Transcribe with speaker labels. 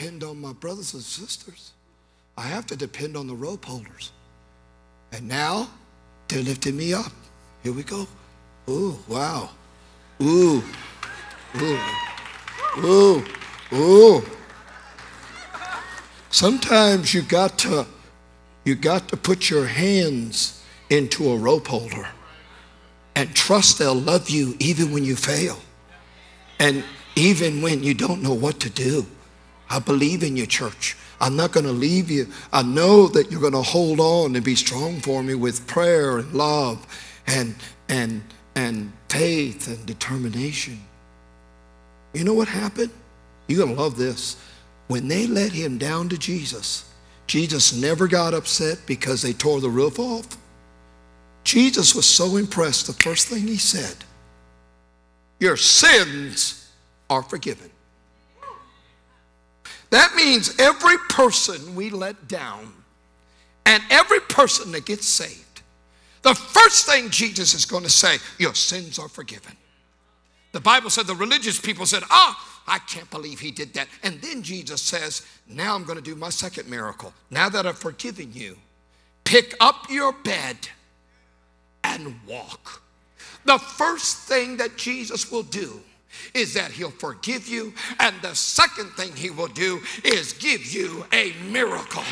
Speaker 1: depend on my brothers and sisters. I have to depend on the rope holders. And now they're lifting me up. Here we go. Ooh, wow. Ooh, ooh, ooh, ooh. Sometimes you got to you got to put your hands into a rope holder and trust they'll love you even when you fail. And even when you don't know what to do. I believe in you, church. I'm not going to leave you. I know that you're going to hold on and be strong for me with prayer and love and and and faith and determination. You know what happened? You're going to love this. When they let him down to Jesus, Jesus never got upset because they tore the roof off. Jesus was so impressed, the first thing he said, Your sins are forgiven. That means every person we let down and every person that gets saved, the first thing Jesus is going to say, Your sins are forgiven. The Bible said the religious people said, Ah, I can't believe he did that. And then Jesus says, Now I'm going to do my second miracle. Now that I've forgiven you, pick up your bed and walk. The first thing that Jesus will do is that he'll forgive you. And the second thing he will do is give you a miracle.